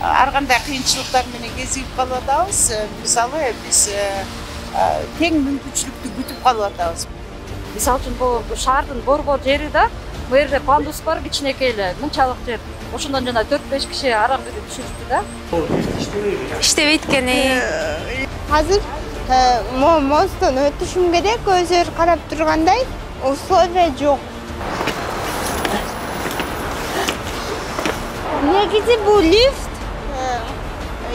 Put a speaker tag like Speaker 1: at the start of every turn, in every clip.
Speaker 1: ар кандай кыйынчылыктар менен кезигип калып атабыз мисалы биз тең мүмкүнчүлүктү күтүп калып атабыз
Speaker 2: мисалы үчүн бул шаардын борбор жери да бул жерде пандус бар кичинекей эле мынчалык жер. Ошондон жана төрт беш киши араң берип түшүрүптү да.
Speaker 3: Иштебейт экен
Speaker 4: азыр могу мосттон өтүшүм керек өздөрү карап тургандай условия жок негизи бул лифт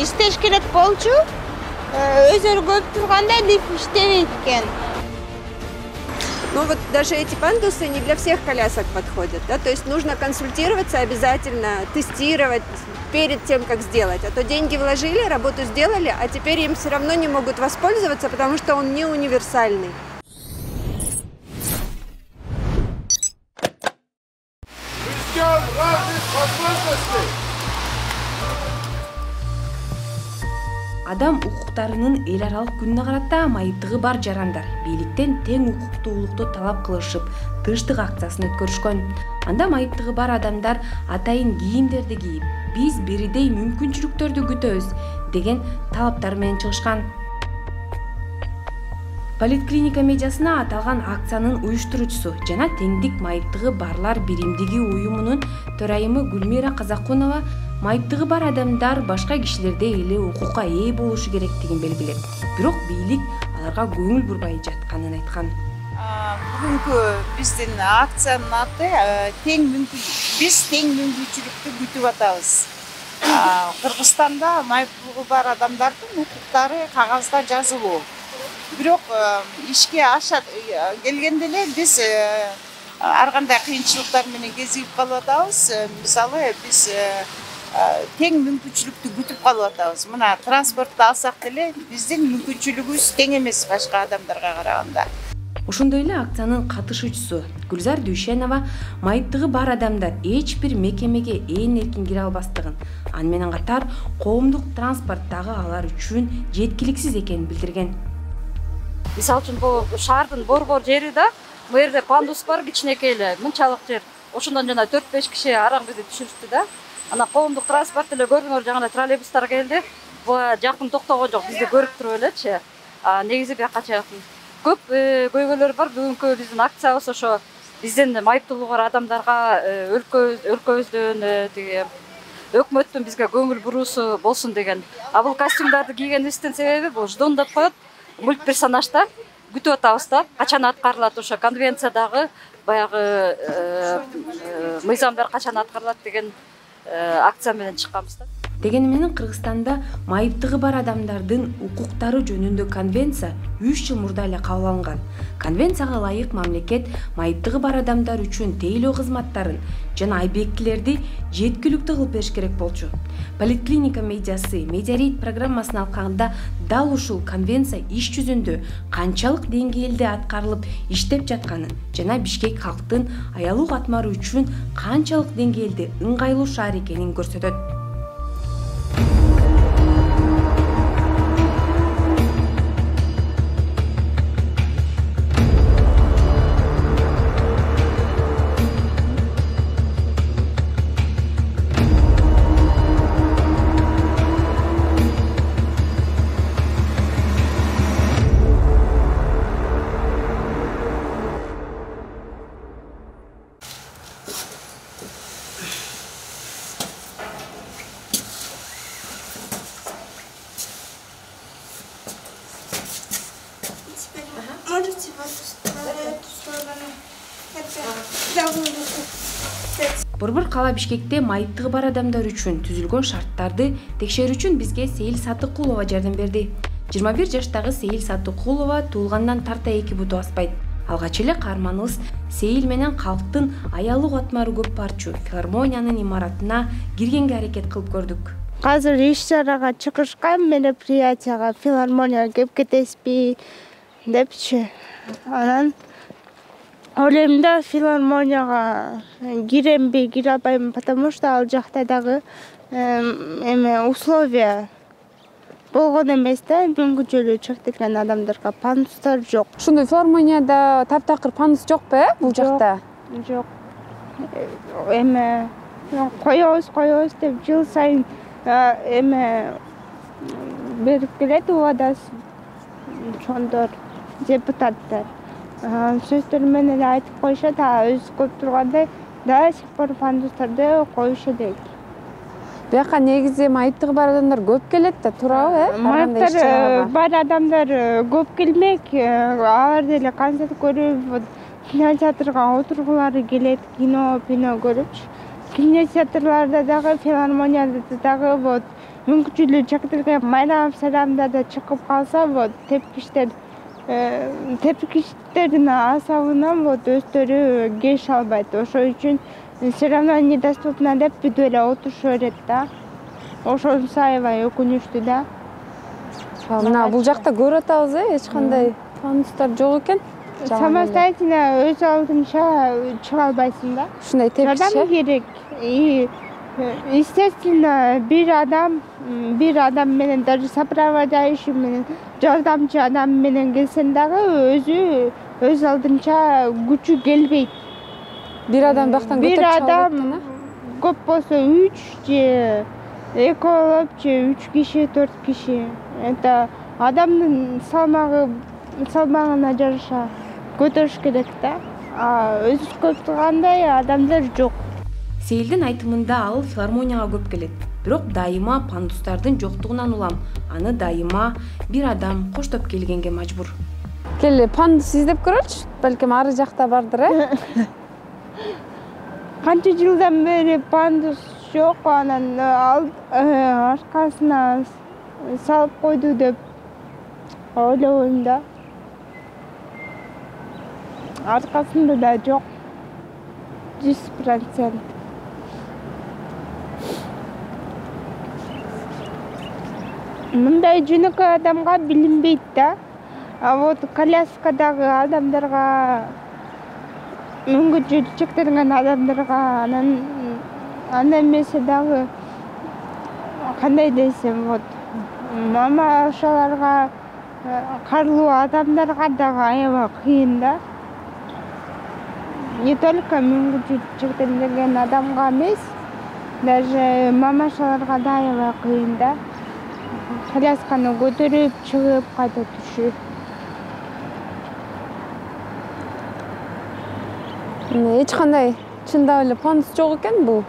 Speaker 4: иштеш керек болчу өздөрү көрүп тургандай лифт иштебейт экен
Speaker 3: Но вот даже эти пандусы не для всех колясок подходят, да, то есть нужно консультироваться обязательно, тестировать перед тем, как сделать. А то деньги вложили, работу сделали, а теперь им все равно не могут воспользоваться, потому что он не универсальный.
Speaker 5: Адам укуктарынын эл аралык күнүнө карата майыптыгы бар жарандар. Бийликтен тең укуктуулукту талап кылышып тынчтык акциясын өткөрүшкөн. Анда майыптыгы бар адамдар атайын кийимдерди кийип биз бирдей мүмкүнчүлүктөрдү күтөбүз деген талаптар менен чыгышкан политклиника медиасына аталган акциянын уюштуруучусу жана теңдик майыптыгы барлар биримдиги уюмунун төрайымы гүлмира казакунова майыптыгы бар адамдар башка кишилердей эле укукка ээ болушу керектигин белгилеп бирок бийлик аларга көңүл бурбай жатканын айткан.
Speaker 1: Бүгүнкү биздин акциянын аты тең биз тең мүмкүнчүлүктү күтүп атабыз. Кыргызстанда майыптыгы бар адамдардын укуктары кагазда жазылуу бирок ишке аша келгенде эле биз ар кандай кыйынчылыктар менен кезигип калып атабыз мисалы биз тең мүмкүнчүлүктү күтүп калып атабыз мына транспортту алсак деле биздин мүмкүнчүлүгүбүз тең эмес башка адамдарга караганда.
Speaker 5: Ошондой эле акциянын катышуучусу гүлзар дүйшенова майыптыгы бар адамдар эч бир мекемеге ээн эркин кире албастыгын аны менен катар коомдук транспорт дагы алар үчүн жеткиликсиз экенин билдирген.
Speaker 2: Мисалы үчүн бул шаардын борбор жери да бул жерде пандус бар кичинекей эле мынчалык жер. Ошондон жана төрт беш киши араң бири түшүрүптү да. Анан коомдук транспорт деле көрдүңөр эле троллейбустар келди. Буга жакын токтогон жок бизди көрүп туруп элечи. Негизи биякка чейин көп көйгөйлөр бар бүгүнкү биздин акциябыз ошо биздин майыптуулугу бар адамдарга өлкөбүздөн тиги өкмөттүн бизге көңүл буруусу болсун деген. А бул костюмдарды кийгенибиздин себеби бул ждон деп коет. Мультперсонажда күтүп атабыз да качан аткарылат ошо конвенциядагы баягы мыйзамдар качан аткарылат деген акция менен да.
Speaker 5: Дегени менен кыргызстанда майыптыгы бар адамдардын укуктары жөнүндө конвенция үч жыл мурда эле кабыл алынган конвенцияга ылайык мамлекет майыптыгы бар адамдар үчүн тейлөө кызматтарын жана объектилерди жеткиликтүү кылып бериш керек болчу. Политклиника медиасы медиарейт программасына алканда дал ушул конвенция иш жүзүндө канчалык деңгээлде аткарылып иштеп жатканын жана бишкек калктын аялуу катмары үчүн канчалык деңгээлде ыңгайлуу шаар экенин көрсөтөт кала бишкекте майыптыгы бар адамдар үчүн түзүлгөн шарттарды текшерүү үчүн бизге сейил саттыкулова жардам берди жыйырма бир жаштагы сейил саттыкулова туулгандан тарта эки буту аспайт алгач эле каарманыбыз сейил менен калктын аялуу катмары көп барчу филармониянын имаратына киргенге аракет кылып көрдүк
Speaker 4: азыр иш чарага чыгышкан мероприятияга филармонияга келип кетесизби депчи анан ойлойм да филармонияга киремби кире албайбы потому что ал жакта дагы эме условия болгон эмес да мүмкүнчүлүгү чектелген адамдарга пандустар жок.
Speaker 6: Ошондой филармонияда таптакыр пандус жокпу э бул жакта?
Speaker 4: жок. Эме коебуз коебуз деп жыл сайын эме берип келет убадасын чоңдор депутаттар. Сөздөр менен эле айтып коюшат а өзү көрүп тургандай до сих пор пандустарды коюшу элек
Speaker 3: бияка негизи майыптыгы бар адамдар көп келет да туурабы э?
Speaker 4: Майыптар бар адамдар көп келмек алар деле концерт көрүп вот кинотеатрга отургулары келет кино пино көрүпчү. Кинотеатрларда дагы филармонияда дагы вот мүмкүнчүлүгү чектелген майрамов сайрамда да чыгып калса вот тепкичтер тепкичтердин асабынан вот өздөрү келише албайт ошол үчүн все равно недоступно деп бүтүп эле отуруша берет да ошонусу аябай өкүнүчтүү да.
Speaker 3: Мына бул жакта көрүп атабыз э эч кандай пандустар жок экен
Speaker 4: самостоятельно өз алдынча чыга албайсың да?
Speaker 3: Ушундай тепкич
Speaker 4: жардам
Speaker 3: э
Speaker 4: керек. И естественно бир адам бир адам менен даже сопровождающий менен жардамчы адам менен келсең дагы өзү өз алдынча күчү келбейт.
Speaker 3: Бир адам бияктан
Speaker 4: бир адам көп болсо үч же экөө же үч киши төрт киши. Это адамдын салмагы салмагына жараша көтөрүш керек да. А өзү көрүп тургандай адамдар жок.
Speaker 5: Сейилдин айтымында ал филармонияга көп келет. Бирок дайыма пандустардын жоктугунан улам. Аны дайыма бир адам коштоп келгенге мажбур
Speaker 3: кел пандус издеп көрөлүчү балким ары жакта бардыр э
Speaker 4: канча жылдан бери пандус жок анан аркасына салып койду деп ойлобойм да. Аркасында да жок жүз процент. Мындай жөнөкөй адамга билинбейт да. Вот коляскадагы адамдарга мүмкүнчүлүгү чектелген адамдарга анан андай эмесе дагы кандай десем вот мамашаларга карлуу адамдарга дагы аябай кыйын да. Не только мүмкүнчүлүгү чектелген адамга эмес даже мамашаларга да аябай кыйын да. Колясканы көтөрүп чыгып кайта түшүп.
Speaker 3: Эч кандай чындап эле пандус жок экен бул.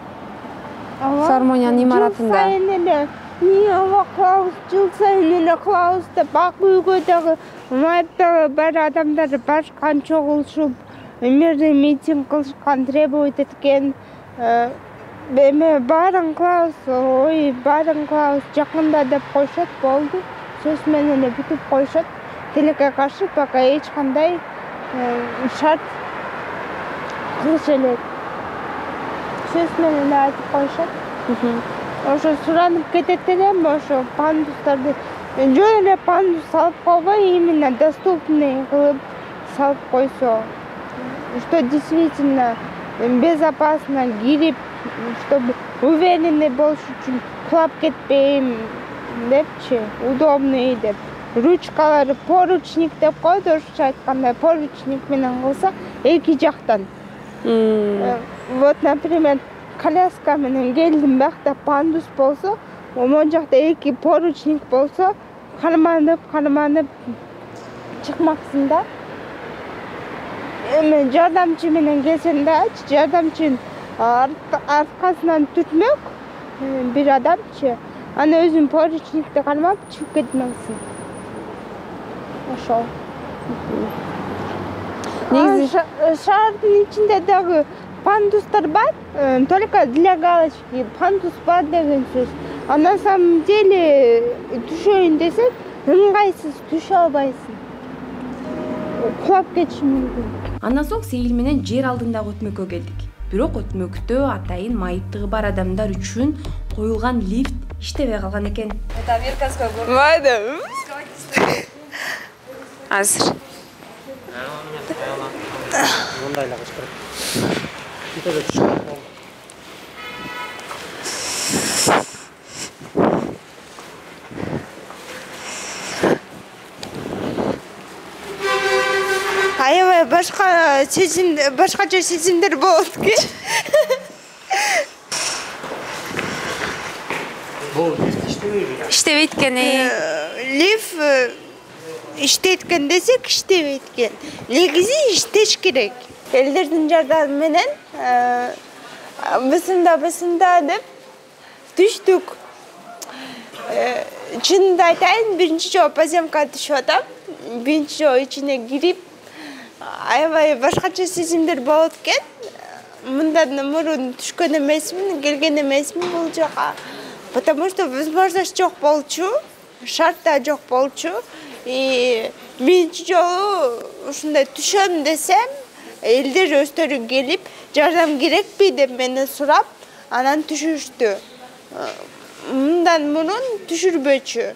Speaker 3: Филармониянын имаратында.
Speaker 4: жыл сайын эле эмне ооба кылабыз жыл сайын эле кылабыз деп ак үйгө дагы майыптыгы бар адамдар барышкан чогулушуп мэрде митинг кылышкан требовать эткен эме баарын кылабыз ой баарын кылабыз жакында деп коюшат болду. Сөз менен эле бүтүп коюшат тилекке каршы пока эч кандай шарт кылыша элек сөз менен эле айтып коюшат ошо суранып кетет элем ошо пандустарды жөн эле пандус салып койбой именно доступный кылып салып койсо что действительно безопасно кирип чтобы уверенный болуш үчүн кулап кетпейм депчи удобный деп ручкалары поручник деп коет орусча айтканда поручник менен кылса эки жактан вот например коляска менен келдим биякта пандус болсо могу жакта эки поручник болсо карманып карманып чыкмаксың да. Эми жардамчы менен келсең дагычы жардамчынын аркасынан түртмөк бир адамчы. Анан өзүң поручникти кармап чыгып кетмексиң ошол
Speaker 3: негизи
Speaker 4: шаардын ичинде дагы пандустар бар только для галочки. Пандус бар деген сөз а на самом деле түшөйүн десең ыңгайсыз түшө албайсың кулап кетиши мүмкүн
Speaker 5: андан соң сейил менен жер алдындагы өтмөккө келдик бирок өтмөктө атайын майыптыгы бар адамдар үчүн коюлган лифт иштебей калган экен
Speaker 2: это американская горка.
Speaker 3: Азыр.
Speaker 6: Мындай бүт эле түшүп болду
Speaker 4: аябай башка сезим башкача сезимдер болот экен
Speaker 6: бул лифт иштебейби
Speaker 5: иштебейт экен э
Speaker 4: лифт иштейт экен десек иштебейт негизи иштеш керек элдердин жардамы менен бысында бысында деп түштүк чынымды айтайын биринчи жолу поземкага түшүп атам биринчи жолу ичине кирип аябай башкача сезимдер болот экен мындан мурун түшкөн эмесмин келген эмесмин бул жака потому что возможность жок болчу шарт да жок болчу и биринчи жолу ушундай түшөм десем элдер өздөрү келип жардам керекпи деп мени сурап анан түшүрүштү мындан мурун түшүрбөчү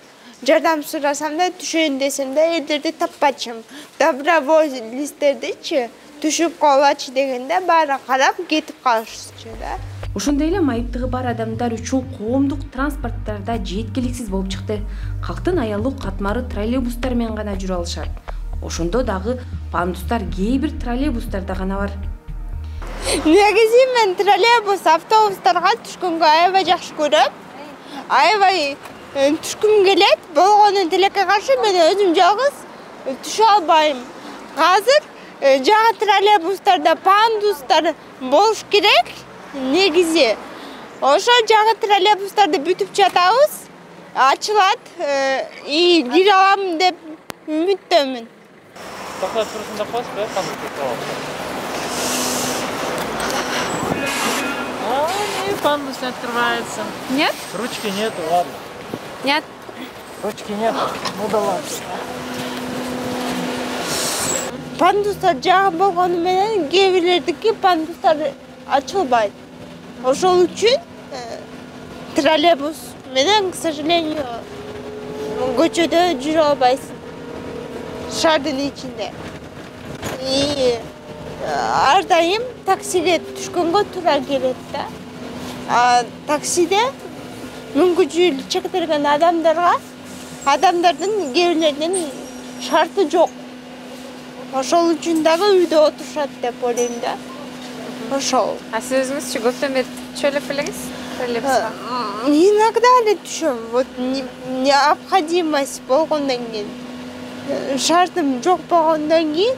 Speaker 4: жардам сурасам да түшөйүн десем да элдерди таппачумун добровольецтердичи түшүп калгылачы дегенде баары карап кетип калышчу да
Speaker 5: ошондой эле майыптыгы бар адамдар үчүн коомдук транспорттарда жеткиликсиз болуп чыкты калктын аялуу катмары троллейбустар менен гана жүрө алышат ошондо дагы пандустар кээ бир троллейбустарда гана бар.
Speaker 4: Негизи мен троллейбус автобустарга түшкөнгө аябай жакшы көрөм аябай түшкүм келет болгону тилекке каршы мен өзүм жалгыз түшө албайм азыр жаңы троллейбустарда пандустар болуш керек. Негизи ошо жаңы троллейбустарды бүтүп жатабыз. Ачылат и кире алам деп үмүттөмүн
Speaker 6: токтотуп турсун деп коесузбу э А, не, пандус не открывается.
Speaker 5: нет
Speaker 6: Ручки нету, ладно.
Speaker 5: нет
Speaker 6: Ручки нету. Ну да ладно.
Speaker 4: пандустар жагы болгону менен кээ бирлердики пандустар ачылбайт ошол үчүн троллейбус менен к сожалению көчөдө жүрө албайсың шаардын ичинде и ар дайым таксиге түшкөнгө туура келет да а таксиде мүмкүнчүлүгү чектелген адамдарга адамдардын кээ бирлеринин шарты жок ошол үчүн дагы үйдө отурушат деп ойлойм да ошол
Speaker 7: А сиз өзүңүзчү көптөн бери түшө элек белеңиз троллейбуска
Speaker 4: иногда эле түшөм вот не- необходимость кийин Э, шартым жок болгондон кийин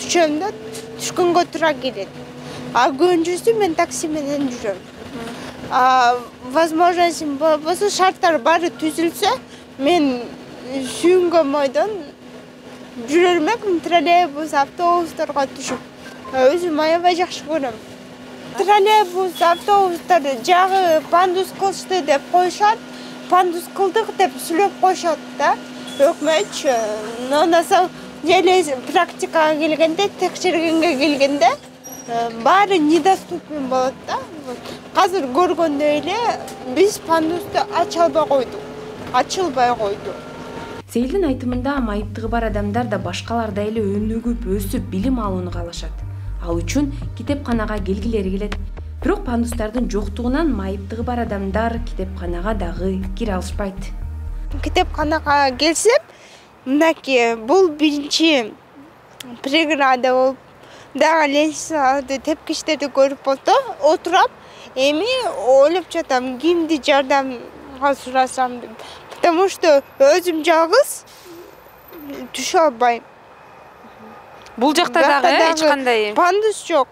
Speaker 4: түшөм да түшкөнгө туура келет а көбүнчөсү мен такси менен жүрөм а возможностьм болбосо шарттар баары түзүлсө мен сүйүнгөн бойдон жүрөр элекмин троллейбус автобустарга түшүп өзүм аябай жакшы көрөм троллейбус автобустар жагы пандус кылышты деп коюшат пандус кылдык деп сүйлөп коюшат да өкмөтчү но деле практикага келгенде текшергенге келгенде баары недоступен болот да азыр көргөндөй эле биз пандусту ача албай койдук ачылбай койду
Speaker 5: сейилдин айтымында майыптыгы бар адамдар да башкалардай эле өнүгүп өсүп билим алууну каалашат ал үчүн китепканага келгилери келет. Бирок пандустардын жоктугунан майыптыгы бар адамдар китепканага дагы кире алышпайт.
Speaker 4: Китепканага келсем мынакей бул биринчи преграда болуп дагы лестницаларды тепкичтерди көрүп отурам эми ойлоп жатам кимди жардамга сурасам деп. Потому что өзүм жалгыз түшө албайм.
Speaker 7: Э
Speaker 4: дагы
Speaker 7: эч кандай
Speaker 4: пандус жок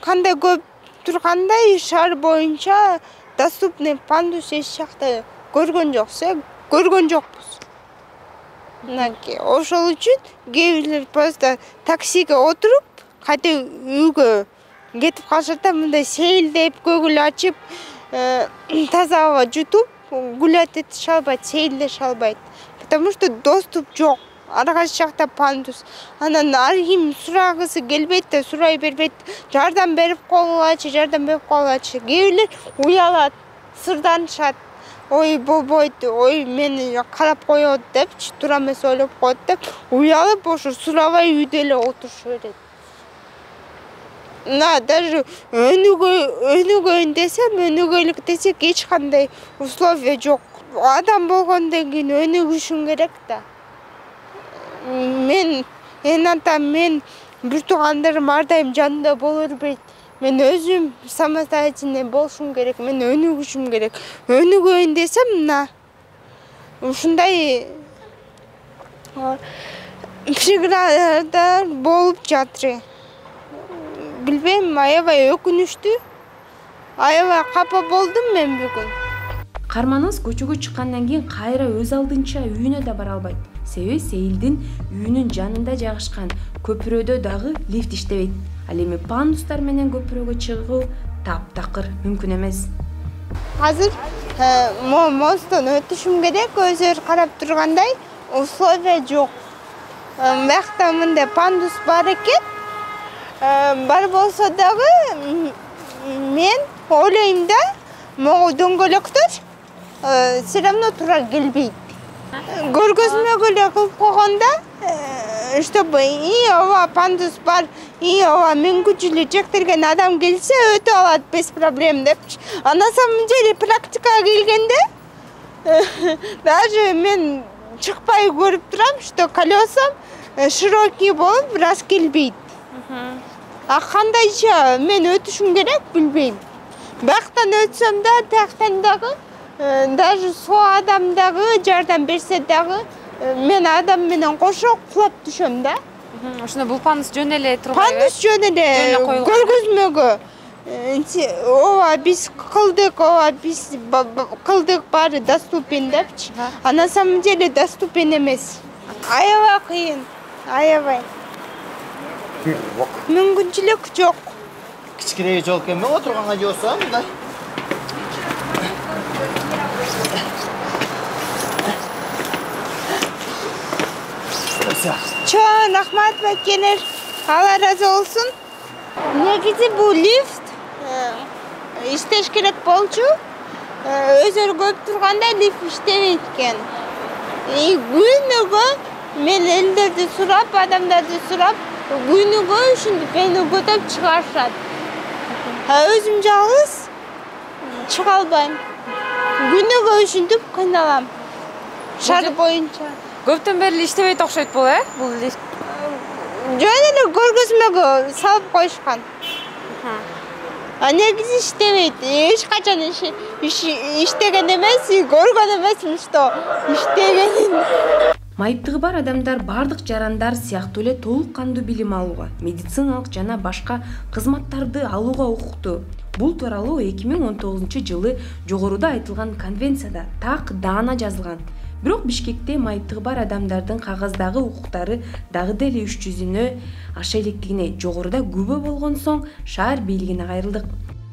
Speaker 4: кандай көп тургандай шаар боюнча доступный пандус эч жакта көргөн жоксуз э көргөн жокпуз мынакей ошол үчүн кээ бирлер просто таксиге отуруп кайта үйгө кетип калышат да мындай сейилдеп көгүл ачып э, таза аба жутуп гулять этише албайт сейилдеше албайт потому что доступ жок ар кайсы жакта пандус анан ар ким сурагысы келбейт да сурай бербейт жардам берип койгулачы жардам берип койгулачы кээ бирлер уялат сырданышат ой болбойт ой мени карап коет депчи туура эмес ойлоп коет деп уялып ошо сурабай үйдө эле отуруша берет мына даже өнүгөй өнүгөйүн десем өнүгөйлүк десек эч кандай условия жок адам болгондон кийин өнүгүшүң керек да мен эне атам мен бир туугандарым ар дайым жанымда боло бербейт мен өзүм самостоятельный болушум керек мен өнүгүшүм керек. Өнүгөйүн десем мына. Ушундай преградадар болуп жатыр. Билбейм аябай өкүнүчтүү аябай капа болдум мен бүгүн
Speaker 5: каарманыбыз көчөгө чыккандан кийин кайра өз алдынча үйүнө да бара албайт себеби сейилдин үйүнүн жанында жайгашкан көпүрөдө дагы лифт иштебейт ал эми пандустар менен көпүрөгө чыгуу таптакыр мүмкүн эмес
Speaker 4: азыр мосттон өтүшүм керек өзүңөр карап тургандай условия жок биякта мындай пандус бар экен бар болсо дагы мен ойлойм да могу дөңгөлөктөр все равно туура келбейт көргөзмөгө эле кылып койгондо чтобы и ооба пандус бар и ооба мүмкүнчүлүгү чектелген адам келсе өтө алат без проблем депчи. А на самом деле практикага келгенде даже мен чыкпай көрүп турам что колесам широкий болуп бир аз келбейт а кандайча мен өтүшүм керек билбейм. Бияктан өтсөм да тияктан дагы даже соо адам дагы жардам берсе дагы мен адам менен кошо кулап түшөм да.
Speaker 7: Ошондо бул пандус жөн эле турбайбы
Speaker 4: пандус жөн эле көргөзмөгө. Ооба биз кылдык ооба биз кылдык баары доступен депчи. А на самом деле доступен эмес. Аябай кыйын аябай. Мүмкүнчүлүк жок.
Speaker 6: Кичкирээи жол экен отурганга же болбосо мындай
Speaker 4: чоң рахмат байкелер алла ыраазы болсун негизи бул лифт иштеш керек болчу өзүңөр көрүп тургандай лифт иштебейт экен и күнүгө мен элдерди сурап адамдарды сурап күнүгө ушинтип мени көтөрүп чыгарышат өзүм жалгыз чыга албайм күнүгө ушинтип кыйналам шаар боюнча
Speaker 7: көптөн бери эле иштебейт окшойт бул э? Бул лифт
Speaker 4: жөн эле көргөзмөгө салып коюшкан. А негизи иштебейт? Эч качан иштеген эмес көргөн эмесмин что иштегенин
Speaker 5: майыптыгы бар адамдар бардык жарандар сыяктуу эле толук кандуу билим алууга медициналык жана башка кызматтарды алууга укуктуу бул тууралуу эки миң он тогузунчу жылы жогоруда айтылган конвенцияда так даана жазылган бирок бишкекте майыптыгы бар адамдардын кагаздагы укуктары дагы деле үч жүзүнө аша электигине жогоруда күбө болгон соң шаар бийлигине кайрылдык.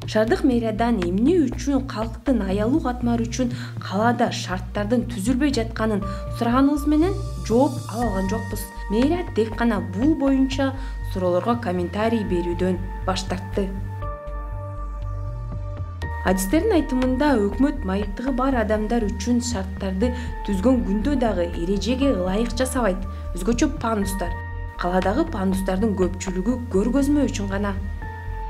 Speaker 5: Шаардык мэриядан эмне үчүн калктын аялуу катмары үчүн калаада шарттардын түзүлбөй жатканын сураганыбыз менен жооп ала алган жокпуз. Мэрия тек гана бул боюнча суроолорго комментарий берүүдөн баш тартты адистердин айтымында өкмөт майыптыгы бар адамдар үчүн шарттарды түзгөн күндө дагы эрежеге ылайык жасабайт өзгөчө пандустар калаадагы пандустардын көпчүлүгү көргөзмө үчүн гана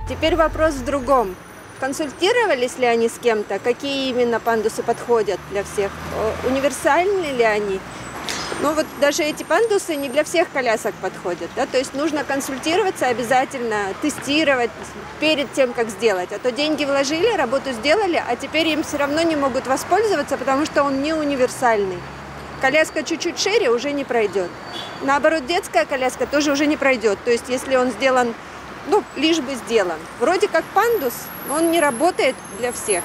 Speaker 3: Теперь вопрос в другом. Консультировались ли они с кем-то, какие именно пандусы подходят для всех? Э, Универсальны ли они? Ну вот даже эти пандусы не для всех колясок подходят, да, то есть нужно консультироваться обязательно, тестировать перед тем, как сделать. А то деньги вложили, работу сделали, а теперь им все равно не могут воспользоваться, потому что он не универсальный. Коляска чуть-чуть шире уже не пройдет. Наоборот, детская коляска тоже уже не пройдет. То есть если он сделан, ну, лишь бы сделан. Вроде как пандус, но он не работает для всех.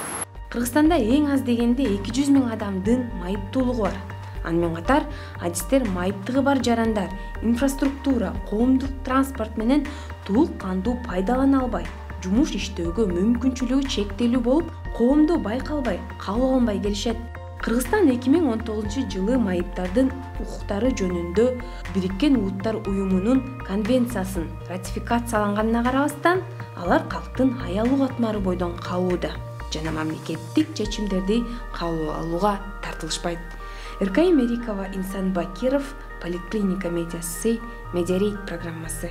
Speaker 5: кыргызстанда эң аз дегенде эки жүз миң адамдын майыптуулугу бар аны менен катар адистер майыптыгы бар жарандар инфраструктура коомдук транспорт менен толук кандуу пайдалана албай жумуш иштөөгө мүмкүнчүлүгү чектелүү болуп коомдо байкалбай кабыл алынбай келишет. Кыргызстан эки миң он тогузунчу жылы майыптардын укуктары жөнүндө бириккен улуттар уюмунун конвенциясын ратификацияланганына карабастан алар калктын аялуу катмары бойдон калууда жана мамлекеттик чечимдерди кабыл алууга тартылышпайт эркай мерикова инсан бакиров поликлиника медиасы медиарейт программасы